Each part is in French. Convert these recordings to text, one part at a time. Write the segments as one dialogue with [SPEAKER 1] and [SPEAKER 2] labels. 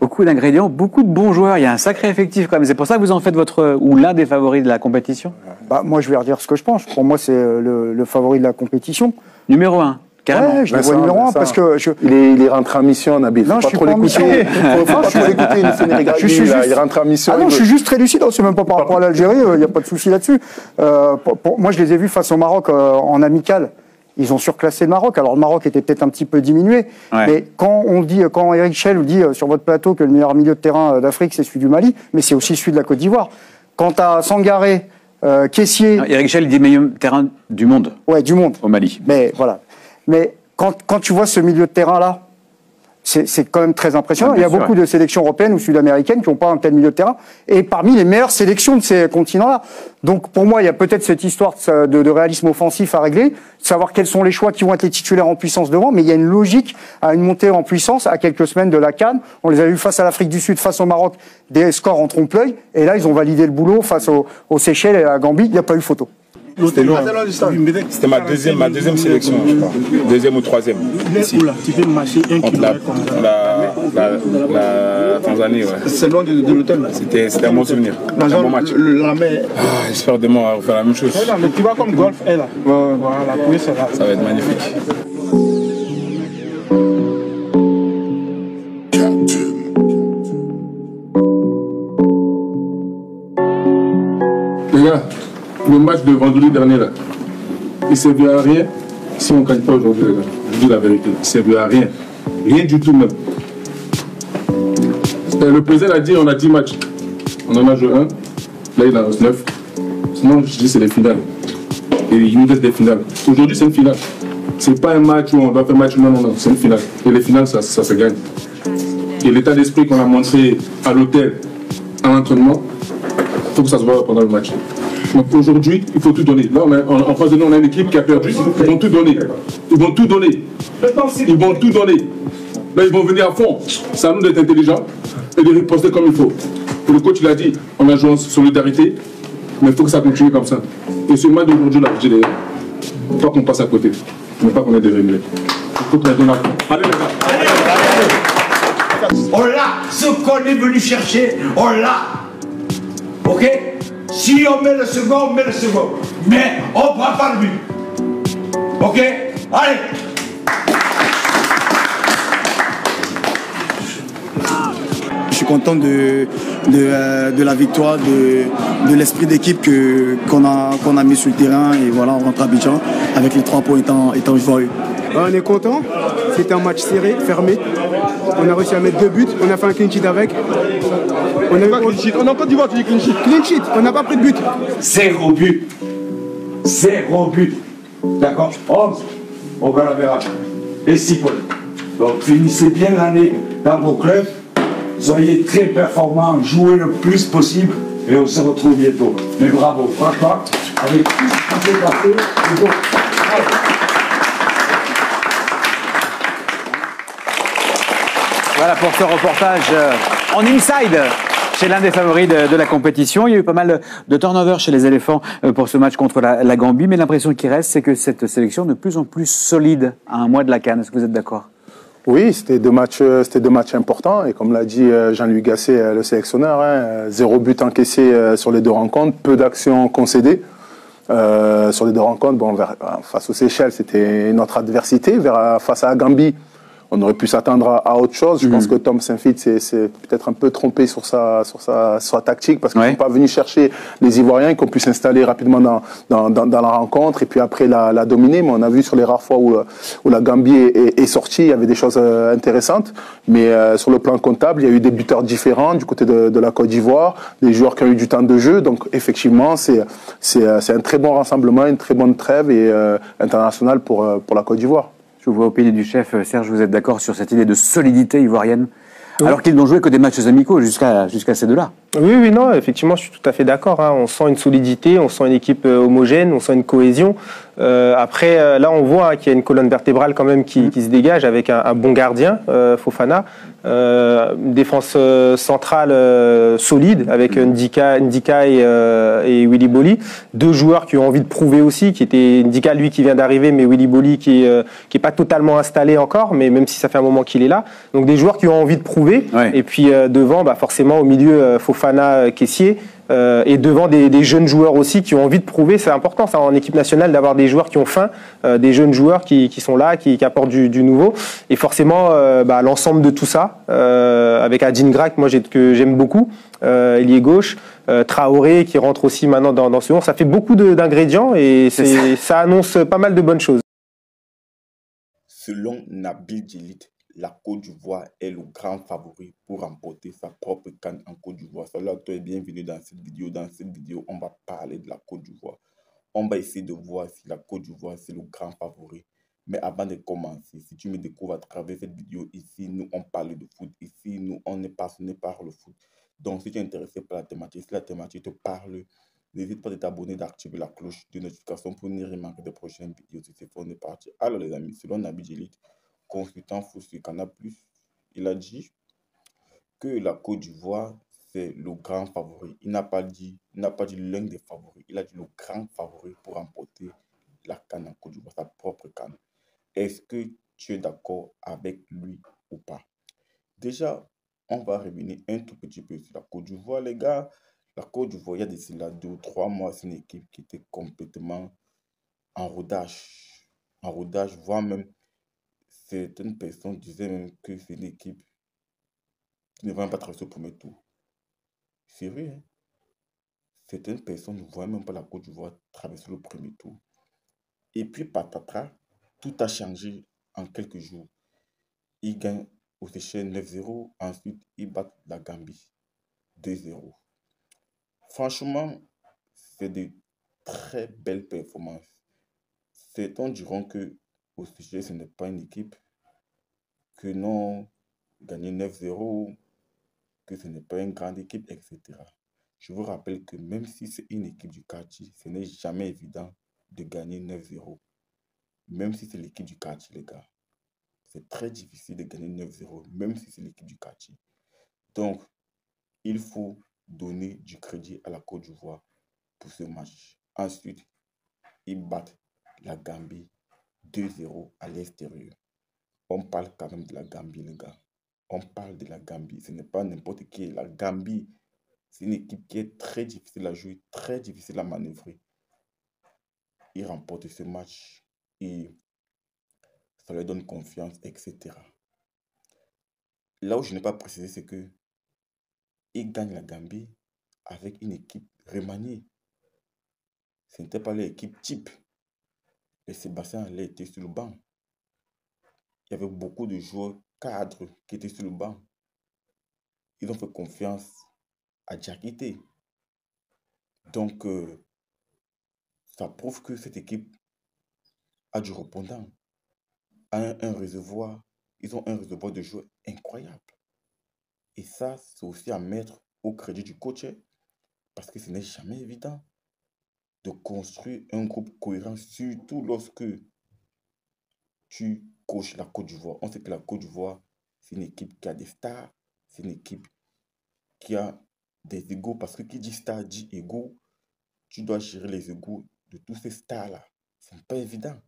[SPEAKER 1] Beaucoup d'ingrédients, beaucoup de bons joueurs. Il y a un sacré effectif quand même. C'est pour ça que vous en faites votre ou l'un des favoris de la compétition?
[SPEAKER 2] Bah, Moi, je vais redire ce que je pense. Pour moi, c'est le, le favori de la compétition.
[SPEAKER 1] Numéro un. Carrément.
[SPEAKER 2] Ouais, je le vois numéro un parce que je...
[SPEAKER 3] il, est, il est rentré en mission, Nabil.
[SPEAKER 2] Non,
[SPEAKER 3] faut
[SPEAKER 2] je
[SPEAKER 3] pas
[SPEAKER 2] suis
[SPEAKER 3] trop
[SPEAKER 2] pas en
[SPEAKER 3] l'écouter.
[SPEAKER 2] mission.
[SPEAKER 3] Faut, faut pas trop l'écouter.
[SPEAKER 2] Je suis juste-
[SPEAKER 3] Il rentre en mission.
[SPEAKER 2] Ah je suis juste très lucide, c'est même pas par rapport à l'Algérie, il n'y a pas de souci là-dessus. Euh, pour- moi, je les ai vus face au Maroc euh, en amical. Ils ont surclassé le Maroc. Alors, le Maroc était peut-être un petit peu diminué.
[SPEAKER 1] Ouais.
[SPEAKER 2] Mais quand on dit, quand Eric Schell vous dit euh, sur votre plateau que le meilleur milieu de terrain euh, d'Afrique, c'est celui du Mali, mais c'est aussi celui de la Côte d'Ivoire. Quant à Sangaré, euh, Caissier,
[SPEAKER 1] Non, Eric Schell dit meilleur terrain du monde
[SPEAKER 2] ouais, du monde.
[SPEAKER 1] au Mali.
[SPEAKER 2] Mais voilà. Mais quand, quand tu vois ce milieu de terrain-là, c'est c'est quand même très impressionnant.
[SPEAKER 1] Ah,
[SPEAKER 2] Il y a
[SPEAKER 1] sûr,
[SPEAKER 2] beaucoup
[SPEAKER 1] ouais.
[SPEAKER 2] de sélections européennes ou sud-américaines qui n'ont pas un tel milieu de terrain. Et parmi les meilleures sélections de ces continents-là. Donc pour moi, il y a peut-être cette histoire de, réalisme offensif à régler, savoir quels sont les choix qui vont être les titulaires en puissance devant. Mais il y a une logique à une montée en puissance à quelques semaines de la Cannes. On les a vus face à l'Afrique du Sud, face au Maroc, des scores en trompe-l'œil. Et là, ils ont validé le boulot face aux, aux Seychelles et à la Gambie. Il n'y a pas eu photo.
[SPEAKER 4] C'était loin. C'était ma deuxième, ma deuxième sélection, je crois. Deuxième ou troisième.
[SPEAKER 5] Ici. Tu peux marcher un
[SPEAKER 4] Contre la,
[SPEAKER 5] kilomètre
[SPEAKER 4] la, la, la Tanzanie, ouais.
[SPEAKER 5] C'est loin de, de l'hôtel. là?
[SPEAKER 4] C'était un bon souvenir.
[SPEAKER 5] La,
[SPEAKER 4] Un bon match.
[SPEAKER 5] le- la mer.
[SPEAKER 4] Ah, J'espère demain on va faire la même chose.
[SPEAKER 5] Mais tu vois comme golf est là. Voilà, c'est là.
[SPEAKER 4] Ça va être magnifique.
[SPEAKER 6] Dernier, là, il servait à rien si on ne gagne pas aujourd'hui. Je dis la vérité. Il servait à rien. Rien du tout, même. Le président a dit on a 10 matchs. On en a joué un. Là, il en reste 9. Sinon, je dis c'est les finales. Et il nous reste des finales. Aujourd'hui, c'est une finale. C'est pas un match où on doit faire match. Non, non, non. C'est une finale. Et les finales, ça, ça se gagne. Et l'état d'esprit qu'on a montré à l'hôtel, à l'entraînement, il faut que ça se voit pendant le match. Donc aujourd'hui, il faut tout donner. Là, on a, en, en face de nous, on a une équipe qui a perdu. Ils vont tout donner. Ils vont tout donner. Ils vont tout donner. Là, ils vont venir à fond. C'est à nous d'être intelligents et de riposter comme il faut. Et le coach, il a dit, on a joué en solidarité, mais il faut que ça continue comme ça. Et ce match d'aujourd'hui, là, je il faut pas qu'on passe à côté. Il ne faut pas qu'on ait déréglé. Il faut qu'on ait fond. Allez, les gars.
[SPEAKER 7] On l'a, ce qu'on est venu chercher, on l'a. Ok? Si on met le second, on met le second. Mais on ne prend pas le but. Ok? Allez
[SPEAKER 8] Je suis content de, de, euh, de la victoire, de, de l'esprit d'équipe que- qu'on a, qu'on a mis sur le terrain. Et voilà, on rentre à Abidjan avec les trois points étant, étant joyeux.
[SPEAKER 9] On est content. C'était un match serré, fermé. On a réussi à mettre deux buts. On a fait un clean sheet avec. On a, on, a encore du tu dis clean sheet. Clean sheet, on n'a pas pris de but.
[SPEAKER 7] Zéro but. Zéro but. D'accord 11. On va la verra. Et 6 points. Donc finissez bien l'année dans vos clubs. Soyez très performants, jouez le plus possible et on se retrouve bientôt. Mais bravo, franchement, avec tout ce qui s'est passé, c'est bon. Allez.
[SPEAKER 1] Voilà pour ce reportage euh, en inside chez l'un des favoris de, la compétition. Il y a eu pas mal de turnover chez les éléphants euh, pour ce match contre la, Gambie, mais l'impression qui reste, c'est que cette sélection est de plus en plus solide à un mois de la Cannes. Est-ce que vous êtes d'accord?
[SPEAKER 3] Oui, c'était deux matchs, euh, c'était deux matchs importants et comme l'a dit Jean-Louis Gasset, le sélectionneur, hein, zéro but encaissé sur les deux rencontres, peu d'actions concédées. Sur les deux rencontres, bon, face aux Seychelles, c'était notre adversité. Vers, face à la Gambie, on aurait pu s'attendre à, à autre chose. Je pense que Tom Saint-Fit s'est peut-être un peu trompé sur sa, sur sa, sur sa tactique parce qu'ils
[SPEAKER 1] Ouais.
[SPEAKER 3] sont pas venus chercher les Ivoiriens qui ont pu s'installer rapidement dans, dans, dans, dans la rencontre et puis après la, la dominer. Mais on a vu sur les rares fois où, où la Gambie est, est- est sortie, il y avait des choses euh, intéressantes. Mais euh, sur le plan comptable, il y a eu des buteurs différents du côté de, de la Côte d'Ivoire, des joueurs qui ont eu du temps de jeu. Donc effectivement, c'est euh, un très bon rassemblement, une très bonne trêve et euh, internationale pour, pour la Côte d'Ivoire.
[SPEAKER 1] Je vous vois au pays du chef. Euh, Serge, vous êtes d'accord sur cette idée de solidité ivoirienne Alors qu'ils n'ont joué que des matchs amicaux jusqu'à jusqu'à ces deux-là.
[SPEAKER 10] Oui, oui, non, effectivement, je suis tout à fait d'accord. hein. On sent une solidité, on sent une équipe euh, homogène, on sent une cohésion. Euh, après, euh, là, on voit hein, qu'il y a une colonne vertébrale quand même qui, qui se dégage avec un, un bon gardien, euh, Fofana. Euh, une défense euh, centrale euh, solide avec Ndika, Ndika et, euh, et Willy Bolly. Deux joueurs qui ont envie de prouver aussi, qui étaient Ndika, lui, qui vient d'arriver, mais Willy Bolly qui, euh, qui est pas totalement installé encore, mais même si ça fait un moment qu'il est là. Donc des joueurs qui ont envie de prouver.
[SPEAKER 1] Ouais.
[SPEAKER 10] Et puis euh, devant, bah, forcément, au milieu, euh, Fofana, euh, Caissier. Euh, et devant des, des jeunes joueurs aussi qui ont envie de prouver, c'est important ça en équipe nationale d'avoir des joueurs qui ont faim, euh, des jeunes joueurs qui, qui sont là, qui, qui apportent du, du nouveau. Et forcément, euh, bah, l'ensemble de tout ça, euh, avec Adin Grak, moi j'ai- que j'aime beaucoup, euh, ailier gauche, euh, Traoré qui rentre aussi maintenant dans, dans ce 11, ça fait beaucoup de- d'ingrédients et
[SPEAKER 1] C'est
[SPEAKER 10] c'est- ça annonce pas mal de bonnes choses.
[SPEAKER 4] Selon Nabil Djelit, la Côte d'Ivoire est le grand favori pour remporter sa propre canne en Côte d'Ivoire. Salut à toi et bienvenue dans cette vidéo. Dans cette vidéo, on va parler de la Côte d'Ivoire. On va essayer de voir si la Côte d'Ivoire c'est le grand favori. Mais avant de commencer, si tu me découvres à travers cette vidéo, ici, nous, on parle de foot. Ici, nous, on est passionné par le foot. Donc, si tu es intéressé par la thématique, si la thématique te parle, n'hésite pas de t'abonner, d'activer la cloche de notification pour ne rien manquer des prochaines vidéos. C'est parti. Alors, les amis, selon Nabi consultant sur Canal+, il a dit que la Côte d'Ivoire, c'est le grand favori. Il n'a pas dit, il n'a pas dit l'un des favoris. Il a dit le grand favori pour remporter la canne en Côte d'Ivoire, sa propre canne. Est-ce que tu es d'accord avec lui ou pas? Déjà, on va revenir un tout petit peu sur la Côte d'Ivoire, les gars. La Côte d'Ivoire, il y a d'ici là deux ou trois mois, c'est une équipe qui était complètement en rodage. En rodage, voire même, certaines personnes disaient même que c'est une équipe qui ne va pas traverser au premier tour. C'est vrai, hein? Certaines personnes ne voient même pas la Côte d'Ivoire traverser le premier tour. Et puis, patatras, tout a changé en quelques jours. Ils gagnent aux Seychelles 9-0. Ensuite, ils battent la Gambie 2-0. Franchement, c'est de très belles performances. Certains diront que au Seychelles, ce n'est pas une équipe, que non, gagner 9-0, que ce n'est pas une grande équipe, etc. Je vous rappelle que même si c'est une équipe du quartier, ce n'est jamais évident de gagner 9-0. Même si c'est l'équipe du quartier, les gars. C'est très difficile de gagner 9-0, même si c'est l'équipe du quartier. Donc, il faut donner du crédit à la Côte d'Ivoire pour ce match. Ensuite, ils battent la Gambie 2-0 à l'extérieur. On parle quand même de la Gambie, les gars. On parle de la Gambie. Ce n'est pas n'importe qui. La Gambie, c'est une équipe qui est très difficile à jouer, très difficile à manœuvrer. Ils remportent ce match et ça leur donne confiance, etc. Là où je n'ai pas précisé, c'est que ils gagnent la Gambie avec une équipe remaniée. Ce n'était pas l'équipe type. Et Sébastien Allais était sur le banc. Il y avait beaucoup de joueurs cadres qui étaient sur le banc. Ils ont fait confiance à Diakité. Donc, euh, ça prouve que cette équipe a du répondant, a un, un réservoir. Ils ont un réservoir de joueurs incroyable. Et ça, c'est aussi à mettre au crédit du coach, hein, parce que ce n'est jamais évident de construire un groupe cohérent, surtout lorsque tu coaches la Côte d'Ivoire. On sait que la Côte d'Ivoire, c'est une équipe qui a des stars, c'est une équipe qui a des égaux, parce que qui dit star dit égaux, tu dois gérer les égaux de tous ces stars-là. Ce n'est pas évident.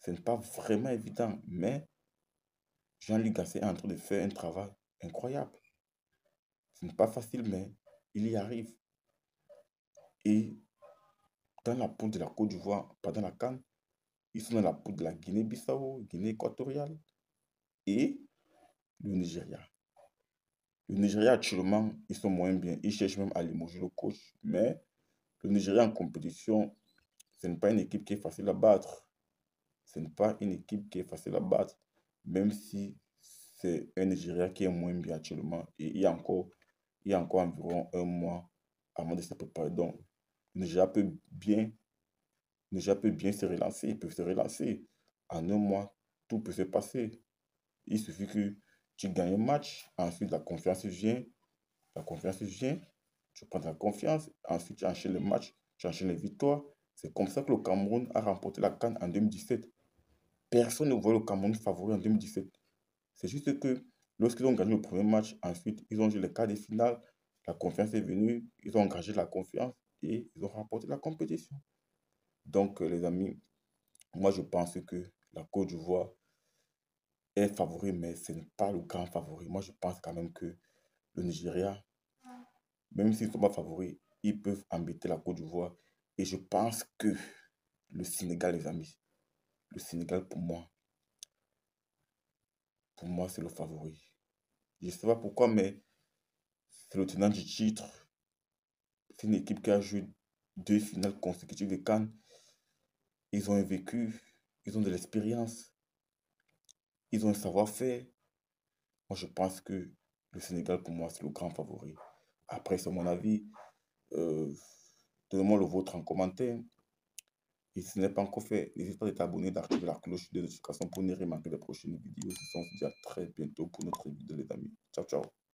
[SPEAKER 4] Ce n'est pas vraiment évident, mais Jean-Luc Gasset est en train de faire un travail incroyable. Ce n'est pas facile, mais il y arrive. Et dans la poule de la Côte d'Ivoire, pendant la Cannes, ils sont dans la poule de la Guinée-Bissau, Guinée équatoriale et le Nigeria. Le Nigeria, actuellement, ils sont moins bien. Ils cherchent même à limoger le coach. Mais le Nigeria en compétition, ce n'est pas une équipe qui est facile à battre. Ce n'est pas une équipe qui est facile à battre, même si c'est un Nigeria qui est moins bien actuellement. Et il y a encore, il y a encore environ un mois avant de se préparer. Donc, le Nigeria peut bien, Nigeria peut bien se relancer. Il peut se relancer. En un mois, tout peut se passer. Il suffit que tu gagnes un match, ensuite la confiance vient, la confiance vient, tu prends ta confiance, ensuite tu enchaînes les matchs, tu enchaînes les victoires, C'est comme ça que le Cameroun a remporté la Cannes en 2017. Personne ne voit le Cameroun favori en 2017. C'est juste que lorsqu'ils ont gagné le premier match, ensuite, ils ont joué les quarts de finale, la confiance est venue, ils ont engagé la confiance et ils ont remporté la compétition. Donc, euh, les amis, moi, je pense que la Côte d'Ivoire est favori, mais ce n'est pas le grand favori. Moi, je pense quand même que le Nigeria, même s'ils ne sont pas favoris, ils peuvent embêter la Côte d'Ivoire. Et je pense que le Sénégal, les amis, le Sénégal, pour moi, pour moi, c'est le favori. Je ne sais pas pourquoi, mais c'est le tenant du titre. C'est une équipe qui a joué deux finales consécutives de Cannes. Ils ont vécu, ils ont de l'expérience, ils ont un savoir-faire. Moi, je pense que le Sénégal, pour moi, c'est le grand favori. Après, c'est mon avis. Euh, Donnez-moi le vôtre en commentaire. Et si ce n'est pas encore fait, n'hésitez pas à t'abonner, d'activer la cloche de notification pour ne rien manquer des prochaines vidéos. On se dit à très bientôt pour notre vidéo, les amis. Ciao, ciao.